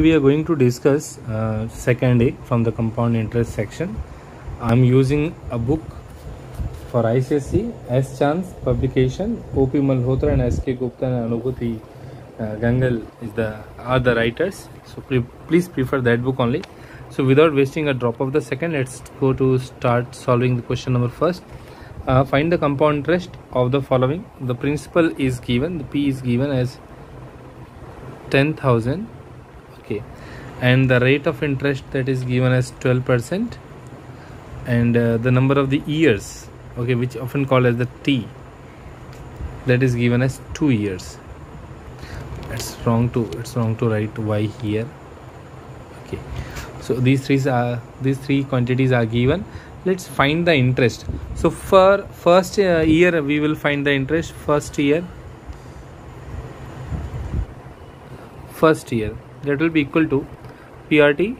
we are going to discuss uh, second A from the compound interest section. I'm using a book for ICSE, S. Chance publication, O.P. Malhotra and S.K. Gupta and Anubhuti uh, Gangal is the are the writers. So pre please prefer that book only. So without wasting a drop of the second, let's go to start solving the question number first. Uh, find the compound interest of the following. The principal is given, the P is given as 10,000 okay and the rate of interest that is given as 12 percent and uh, the number of the years okay which often called as the t that is given as two years. It's wrong to it's wrong to write y here. Okay. So these three are these three quantities are given. Let's find the interest. So for first uh, year we will find the interest. First year. First year. That will be equal to PRT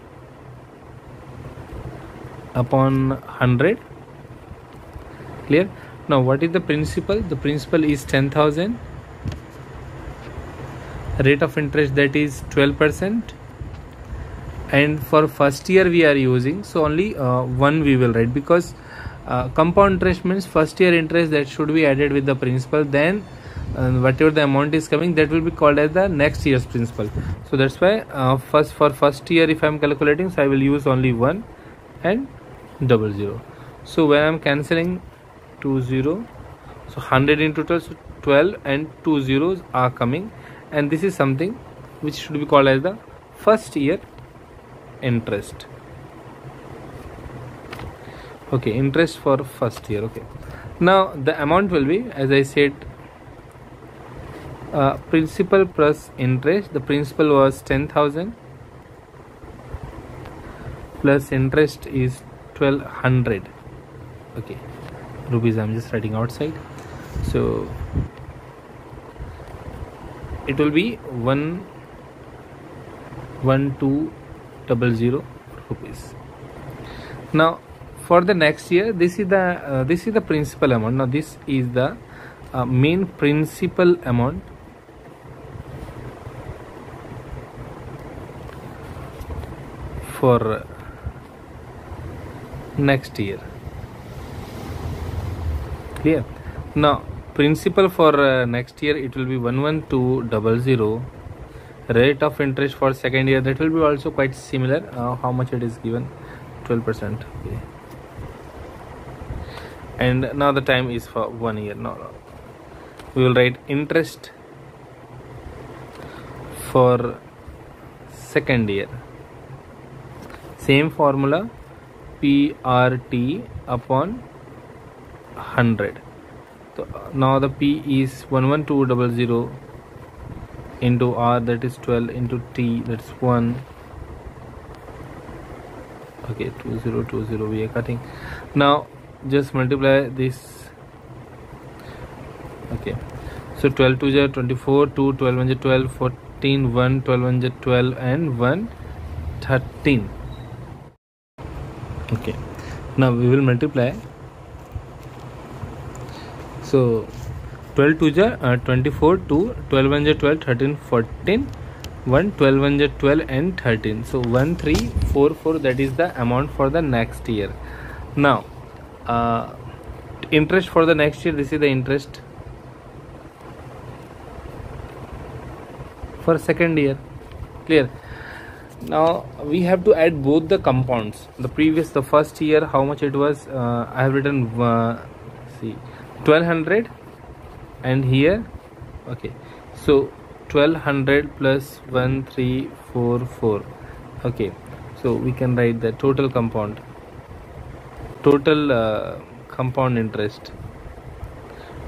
upon 100 clear? Now what is the principal? The principal is 10000 rate of interest that is 12 percent. And for first year we are using so only uh, one we will write because uh, compound interest means first year interest that should be added with the principal then and whatever the amount is coming that will be called as the next year's principal. So that's why uh, first for first year if i'm calculating so i will use only one and double zero. So when i'm cancelling two zero so 100 in total so 12 and two zeros are coming. And this is something which should be called as the first year interest. Okay interest for first year. Okay. Now the amount will be as i said uh, principal plus interest. The principal was 10000 plus interest is 1200 okay. Rupees i'm just writing outside. So it will be one one two double zero rupees. Now for the next year this is the uh, this is the principal amount. Now this is the uh, main principal amount for next year. Clear? Now principal for uh, next year it will be 11200 rate of interest for second year that will be also quite similar. Uh, how much it is given? 12 percent. Okay. And now the time is for one year. No, no. We will write interest for second year same formula PRT upon 100 so now the P is 11200 into R that is 12 into T that's 1 okay 2020 we are cutting. Now just multiply this. Okay so 12 to 0 24 2 12 12 14 1 12 12 and 1 13 okay now we will multiply. So 12 to the uh, 24 to 12 and 12 13 14 1 12 and 12 and 13 so 1 3 4 4 that is the amount for the next year. Now uh, interest for the next year this is the interest. For second year clear now we have to add both the compounds. The previous the first year how much it was uh, i have written uh, see 1200 and here okay. So 1200 plus 1344 okay. So we can write the total compound. Total uh, compound interest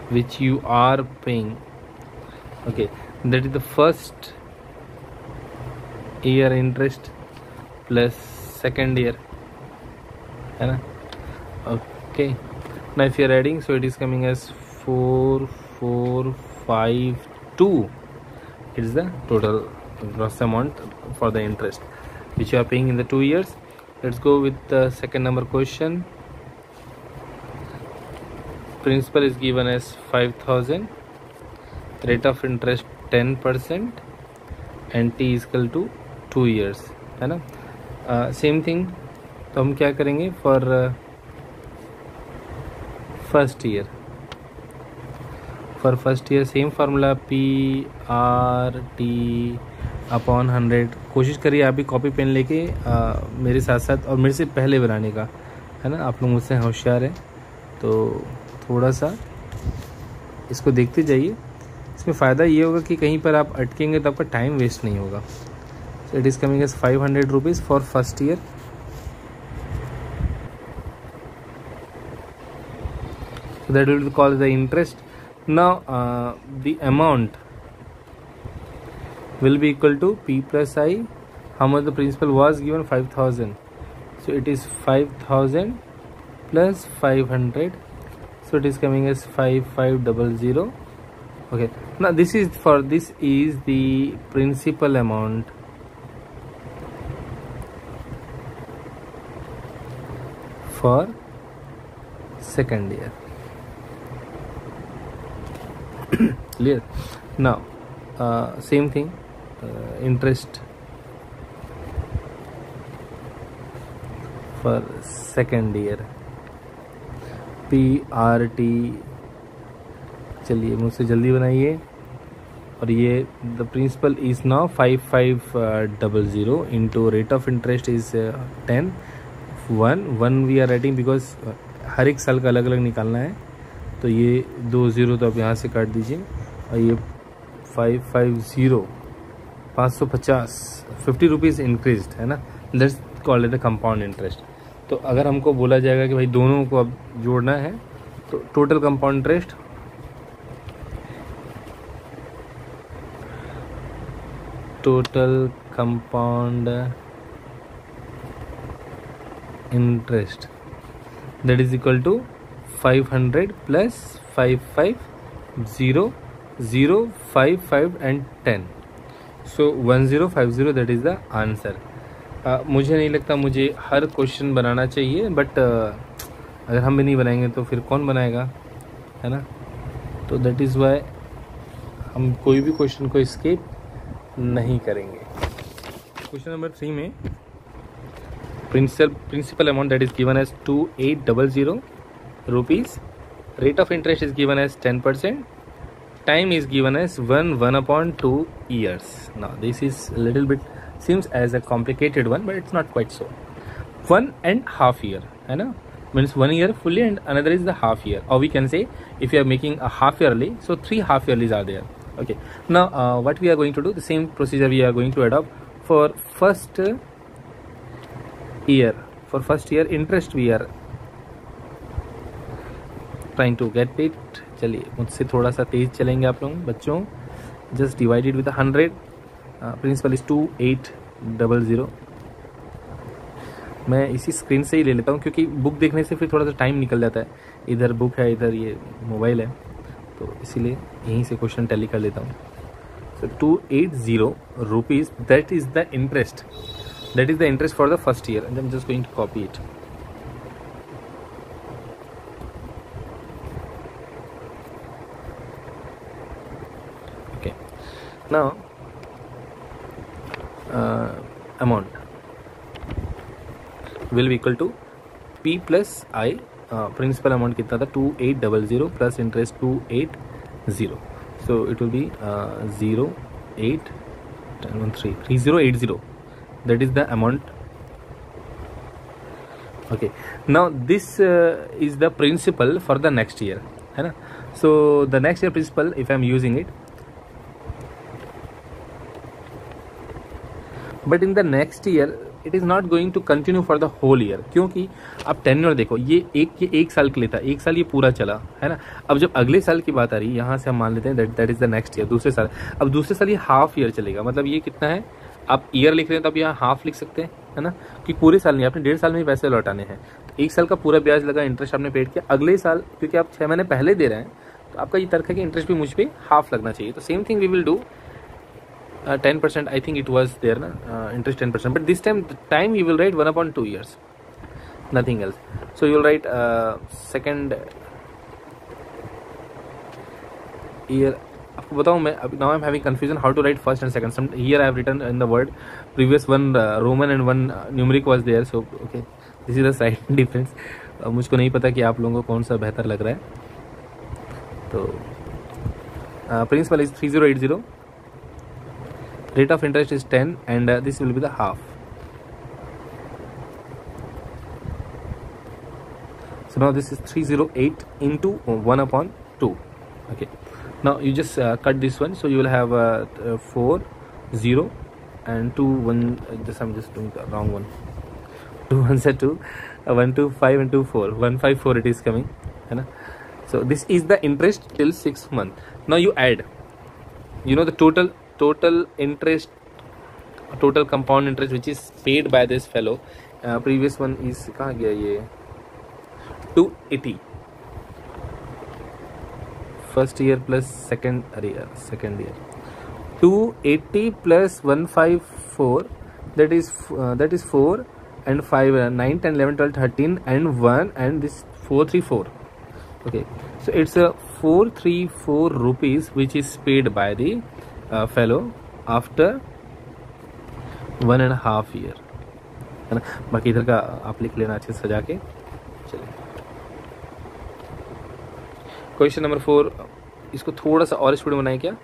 which you are paying. Okay. That is the first year interest plus second year. okay. Now if you're adding so it is coming as 4452 it is the total gross amount for the interest which you are paying in the two years. Let's go with the second number question. Principal is given as 5000 rate of interest 10 percent. And t is equal to two years है ना? Same uh, thing तो हम क्या करेंगे? For first year for first year same formula P R T upon hundred कोशिश करिए आप भी कॉपी पेन लेके मेरे साथ साथ और मेरे से पहले बनाने का है ना? आप लोग मुझसे होशियार हैं तो थोड़ा सा इसको देखते जाइए। इसमें फ़ायदा ये होगा कि कहीं पर आप अटकेंगे तो आपका टाइम वेस्ट नहीं होगा। So it is coming as 500 rupees for first year. So that will be called the interest. Now uh, the amount will be equal to p plus i. How much the principal was given? 5000 so it is 5000 plus 500 so it is coming as 5500 okay. Now this is for this is the principal amount for second year. Clear? Now uh, same thing uh, interest for second year. P R T चलिए मुझसे जल्दी बनाइए। और ये the principal is now five five double zero into rate of interest is ten one one we are writing because हर एक साल का अलग अलग निकालना है। तो ये दो ज़ीरो तो आप यहाँ से काट दीजिए और ये फाइव फाइव ज़ीरो पाँच सौ पचास फिफ्टी रुपीज़ इंक्रीज है ना? That's called the compound interest तो अगर हमको बोला जाएगा कि भाई दोनों को अब जोड़ना है तो total compound interest total compound interest. That is equal to 500 plus 55 0 0 5 5 and 10 so 1050 that is the answer. Uh, मुझे नहीं लगता मुझे हर क्वेश्चन बनाना चाहिए बट uh, अगर हम भी नहीं बनाएँगे तो फिर कौन बनाएगा? है ना? तो दैट इज़ वाई हम कोई भी क्वेश्चन को स्किप नहीं करेंगे। क्वेश्चन नंबर थ्री में principal principal amount that is given as 2800 rupees. Rate of interest is given as 10 percent. Time is given as 1 1 upon 2 years. Now this is a little bit seems as a complicated one but it's not quite so. One and half year you know means one year fully and another is the half year. Or we can say if you are making a half yearly so three half yearlies are there. Okay. Now uh, what we are going to do the same procedure we are going to adopt for first uh, year. For first year, interest we are trying to get it. चलिए, मुझसे थोड़ा सा तेज चलेंगे आप लोग, बच्चों। Just divided with hundred principal is two eight double zero मैं इसी स्क्रीन से ही ले लेता हूँ, क्योंकि बुक देखने से फिर थोड़ा सा टाइम निकल जाता है। इधर बुक है, इधर ये मोबाइल है। तो इसीलिए यहीं से क्वेश्चन टैली कर लेता हूँ। So two eight zero rupees that is the interest that is the interest for the first year. And I'm just going to copy it. Okay. Now uh, amount will be equal to P plus I uh, principal amount kitna tha 2800 plus interest 280 so it will be uh, 08 10, 8, 0. That is the amount. Okay. Now this uh, is the principal for the next year. है ना? So the next year principal if I am using it. But in the next year it is not going to continue for the whole year क्योंकि अब tenure देखो ये एक ये एक साल के लिए था। एक साल ये पूरा चला है ना? अब जब अगले साल की बात आ रही है यहाँ से हम मान लेते हैं that that is the next year दूसरे साल। अब दूसरे साल ये हाफ़ ईयर चलेगा। मतलब ये कितना है? आप ईयर लिख रहे हैं तो आप यहाँ हाफ़ लिख सकते हैं है ना? कि पूरे साल नहीं आपने डेढ़ साल में पैसे लौटाने हैं। तो एक साल का पूरा ब्याज लगा इंटरेस्ट आपने पेड किया अगले साल क्योंकि आप छः महीने पहले दे रहे हैं तो आपका ये तर्क है कि इंटरेस्ट भी मुझ पर हाफ़ लगना चाहिए। तो same thing we will do ten percent I think it was there ना interest ten percent but this time time you will write one upon two years else. So you will write uh, second year आपको बताऊँ मैं now I am having confusion how to write first and second sum here I have written in the word previous one Roman and one numeric was there so okay this is the side difference मुझको नहीं पता कि आप लोगों को कौन सा बेहतर लग रहा है। तो principal is three zero eight zero rate of interest is 10 and uh, this will be the half. So now this is 308 into 1 upon 2 okay. now you just uh, cut this one. So you will have uh, a, a uh, 4 0 and 2 1 uh, just i'm just doing the wrong one. 2 1 set 2 uh, 1 2 5 and 2 4 1 5 4 it is coming right? so this is the interest till 6 month. Now you add. You know the total total interest total compound interest which is paid by this fellow uh, previous one is 280 first year plus second year second year 280 plus 154 that is uh, that is 4 and 5 uh, 9 10 11 12 13 and 1 and this 434 okay so it's a 434 rupees which is paid by the uh, fellow after one and half year है ना बाकी इधर का आप लिख लेना अच्छे सजा के चलिए क्वेश्चन नंबर फोर, इसको थोड़ा सा और स्टूडियो बनाए क्या?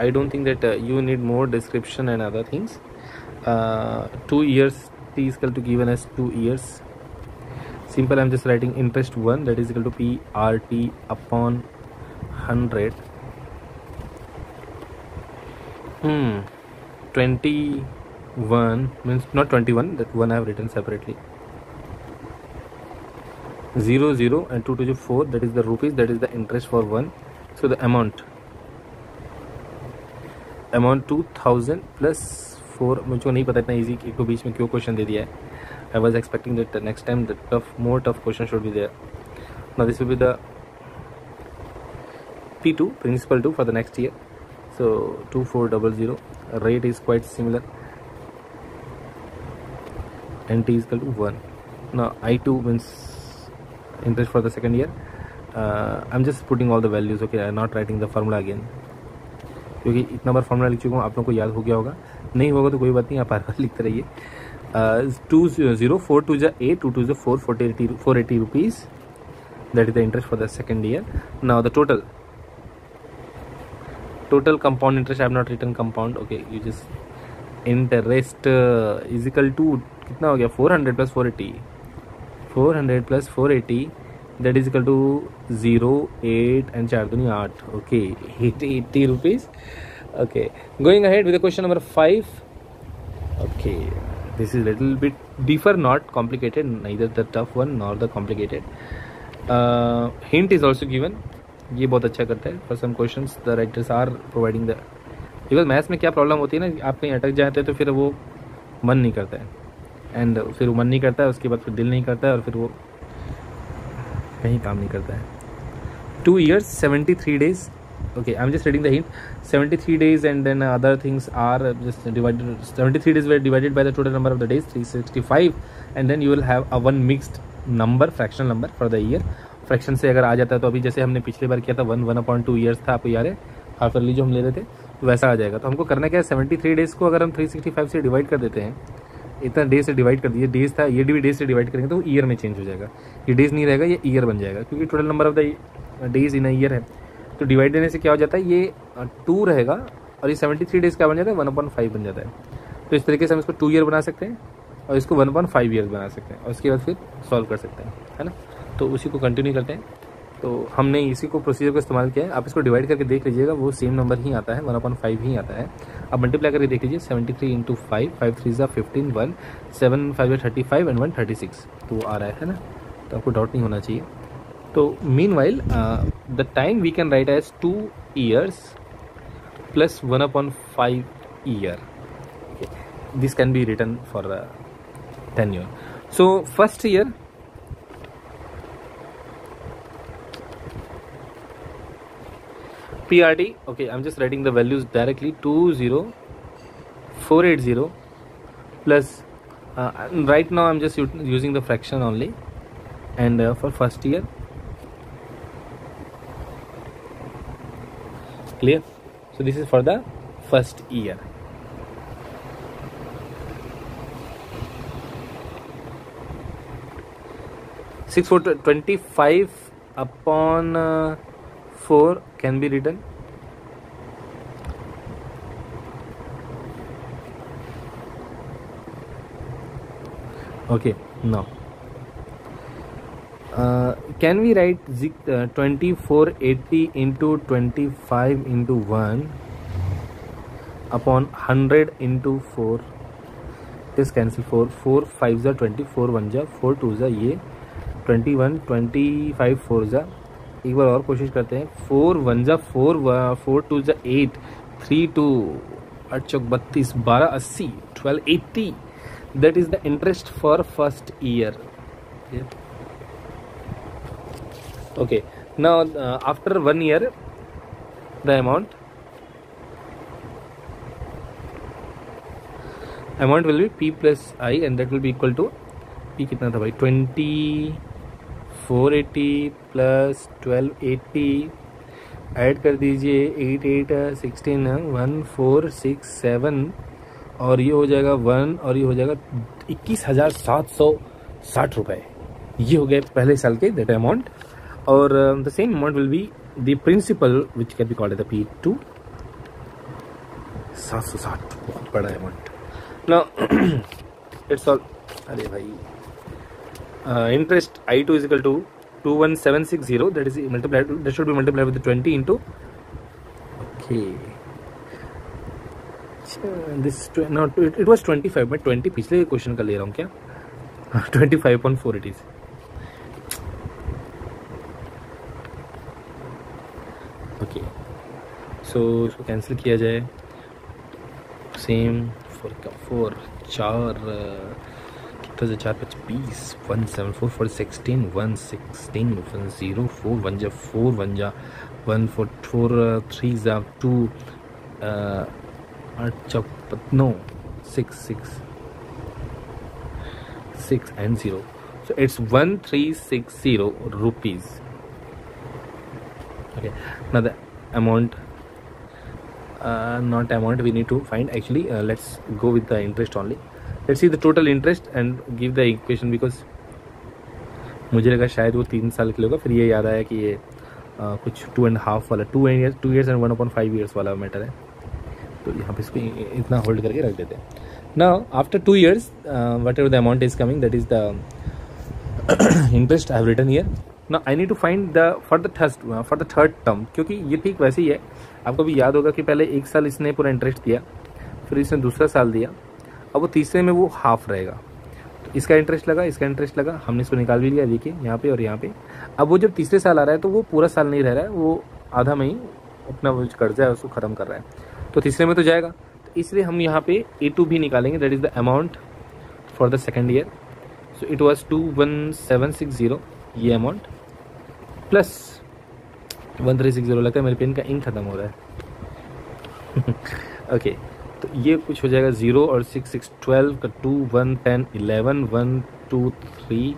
I don't think that you need more description and other things two years T is equal to given as two years simple I am just writing interest one that is equal to P R T upon hundred twenty one means not twenty one that one I have written separately zero zero and two two to four that is the rupees that is the interest for one. So the amount amount two thousand plus four मुझको नहीं पता इतना easy एक बीच में क्यों क्वेश्चन दे दिया है। I was expecting that next time the tough more tough question should भी देर ना this will be the P two principal two for the next year so two four double zero rate is quite similar N T is कल to one ना I two means interest for the second year. Uh, I'm just putting all the values. Okay, I'm not writing the formula again. क्योंकि इतना बार formula लिख चुका हूँ आप लोगों को याद हो गया होगा नहीं होगा तो कोई बात नहीं आप हर बार लिखते रहिए uh, 20 4 to the 8 2 to the 4 480, 480 rupees that is the interest for the second year now the total total compound interest i have not written compound okay you just interest uh, is equal to कितना हो गया 400 plus 480 400 plus 480 that is equal to 08 eight and चार दुनिया आठ. Okay eighty eighty rupees okay going ahead with question number five okay this is little bit differ not complicated neither the tough one nor the complicated hint is also given ये बहुत अच्छा करता है. For some question the writers are providing the because maths में क्या problem होती है ना, आप कहीं अटक जाते हैं तो फिर वो मन नहीं करता है. एंड फिर वो मन नहीं करता है, उसके बाद फिर दिल नहीं करता है और फिर वो कहीं काम नहीं करता है। Two years seventy three days okay, i'm just reading the hint. 73 days and then other things are just divided 73 days were divided by the total number of the days 365 and then you will have a one mixed number, fractional number for the year. Fraction से अगर आ जाता है तो अभी जैसे हमने पिछली बार किया था one one point two years था आपको है? हाफ़ ईयरली जो हम ले रहे थे तो वैसा आ जाएगा। तो हमको करना क्या है? सेवेंटी थ्री डेज़ को अगर हम थ्री सिक्सटी फाइव से डिवाइड कर देते हैं इतना डेज़ से डिवाइड कर दिए डेज़ था, ये भी डेज़ से डिवाइड करेंगे तो ईयर में चेंज हो जाएगा। ये डेज़ नहीं रहेगा, ये ईयर बन जाएगा, क्योंकि total number of the days in year है। तो डिवाइड देने से क्या हो जाता है, ये टू रहेगा, और ये सेवेंटी थ्री डेज़ क्या बन जाता है वन अपॉइंट फाइव बन जाता है। तो इस तरीके से हम इसको टू ईयर बना सकते हैं, और इसको वन पॉइंट फाइव ईयर बना सकते हैं, और उसके बाद फिर सॉल्व कर सकते हैं, है ना? तो उसी को कंटिन्यू करते हैं। तो हमने इसी को प्रोसीजर को इस्तेमाल किया है, आप इसको डिवाइड करके देख लीजिएगा, वो सेम नंबर ही आता है वन अपॉइंट फाइव ही आता है। अब मल्टीप्लाई करके देख लीजिए 73 three into five five three जो फिफ्टीन वन सेवन फाइव या thirty five and one thirty six तो आ रहा है है ना? तो आपको डाउट नहीं होना चाहिए। तो mean while the time we can write as two years plus one upon five year this can be return for ten year so first year PRT, okay, I'm just writing the values directly 20480 plus, uh, right now I'm just using the fraction only and uh, for first year. Clear? So this is for the first year. Six four twenty five upon uh, four can be written? Okay now. Uh, can we write uh, 2480 into 25 into 1 upon 100 into 4 this cancel 4 4 5 is 24 1 is 4 2 is 21 25 4 is एक बार और कोशिश करते हैं। Four one जा, four four two जा, eight, three two आठ चौक बत्तीस, बारह अस्सी, twelve eighty. That is the interest for first year okay now after one year the amount amount will be P plus I and that will be equal to P कितना था भाई? Twenty four eighty plus twelve eighty add कर दीजिए eight eight sixteen one four six seven और ये हो जाएगा one और ये हो जाएगा इक्कीस हज़ार सात सौ साठ रुपए। ये हो गए पहले साल के दैट अमाउंट और the same amount will be the principal which can be called the P two सात सौ साठ, बहुत बड़ा अमाउंट ना इट्स ऑल अरे भाई। I two is equal two two one seven six zero that is multiply that should be multiply with twenty into okay this not it was 25 मैं 20 पिछले क्वेश्चन का ले रहा हूँ क्या? 25.4 इट इज़ ओके सो इसको कैंसिल किया जाए. सेम फोर का फोर चार कितना चार पच rupees 174 for 16 116 104 1 ja 4 1 ja 1 for 4 3 ja 2 uh, acha no 6 6 6 and 0 so it's 1360 rupees. Okay. Now the amount uh, not amount we need to find. Actually uh, let's go with the interest only. Let's see the total interest and give the equation because मुझे लगा शायद वो तीन साल के लिए होगा फिर ये याद आया कि ये आ, कुछ टू एंड हाफ़ वाला two and two years and one point five years वाला मैटर है। तो यहाँ पे इसको इतना होल्ड करके रख देते हैं। ना after two years whatever the amount is coming that is the interest I have return year ना I need to find the for the first for the third term क्योंकि ये ठीक वैसे ही है। आपको भी याद होगा कि पहले एक साल इसने पूरा इंटरेस्ट दिया फिर इसने दूसरा साल दिया। अब वो तीसरे में वो हाफ़ रहेगा। तो इसका इंटरेस्ट लगा, इसका इंटरेस्ट लगा, हमने इसको निकाल भी लिया, देखिए, यहाँ पे और यहाँ पे। अब वो जब तीसरे साल आ रहा है तो वो पूरा साल नहीं रह रहा है, वो आधा में ही अपना वो कर्जा है, उसको ख़त्म कर रहा है। तो तीसरे में तो जाएगा। तो इसलिए हम यहाँ पे ए टू भी निकालेंगे that is the amount for the second year so it was two one seven six zero ये amount plus one three six zero लगता है मेरे पेन का इंक ख़त्म हो रहा है। ओके तो ये कुछ हो जाएगा ज़ीरो और सिक्स सिक्स, ट्वेल्व का two, one, ten, eleven, one, two, three,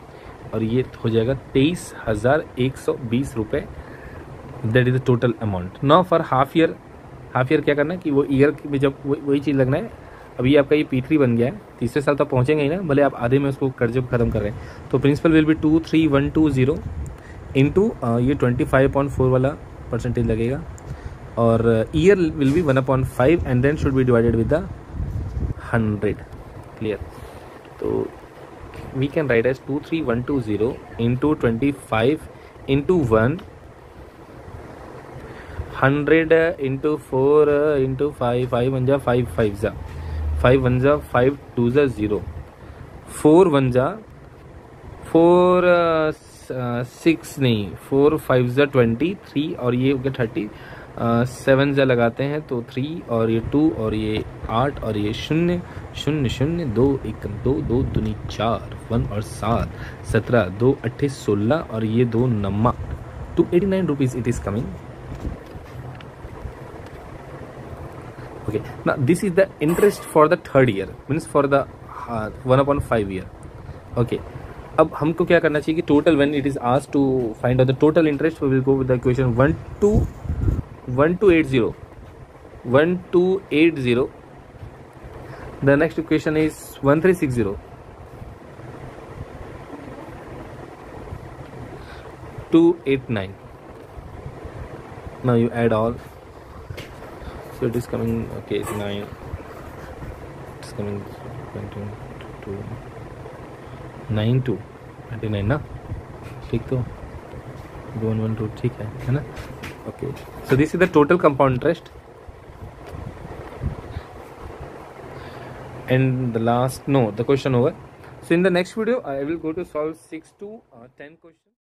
और ये हो जाएगा तेईस हज़ार एक सौ बीस रुपये that is the total amount now for half year half year क्या करना है कि वो ईयर में जब वही चीज़ लगना है अभी आपका ये पी थ्री बन गया है, तीसरे साल तो पहुँचेंगे ही ना, भले आप आधे में उसको कर्ज ख़त्म कर रहे हैं। तो principal will be two three one two zero into ये ट्वेंटी फाइव पॉइंट फोर वाला परसेंटेज लगेगा। और year will be one point five and then should be divided with the hundred clear तो we can write as two three one two zero into twenty five into one hundred into four into five five one जा five five जा five one जा five two जा zero four one जा four six नहीं four five जा twenty three और ये हो गया थर्टी सेवन जा लगाते हैं तो थ्री और ये टू और ये आठ और ये शून्य शून्य शून्य दो एक दो दो दुनी चार वन और सात सत्रह दो अट्ठे सोलह और ये दो नम्मा two eighty nine rupees it is coming now this is the interest for the third year means for the uh, one upon five year. Okay अब हमको क्या करना चाहिए कि total when it is ask to find out the total interest will go with the equation one two one two eight zero one two eight zero the next equation is one three six zero two eight nine now you add all so it is coming okay it's 9 it's coming 22 9 2 29 ना ठीक तो one one two ठीक है है ना okay so this is the total compound interest. And the last no the question over. So in the next video i will go to solve 6 to uh, 10 questions